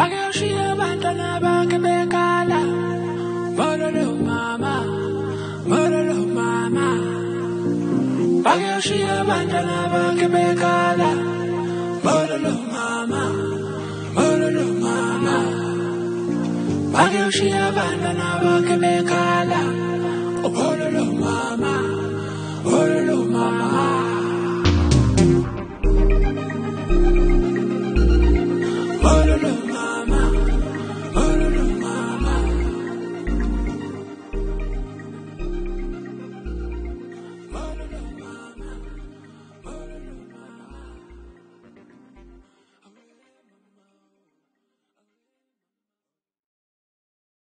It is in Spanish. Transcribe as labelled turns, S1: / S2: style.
S1: Bagashia Batana Bakamekala Murder Mama Murder Mama Bagashia Batana Bakamekala Murder Mama Murder Mama Bagashia Batana Bakamekala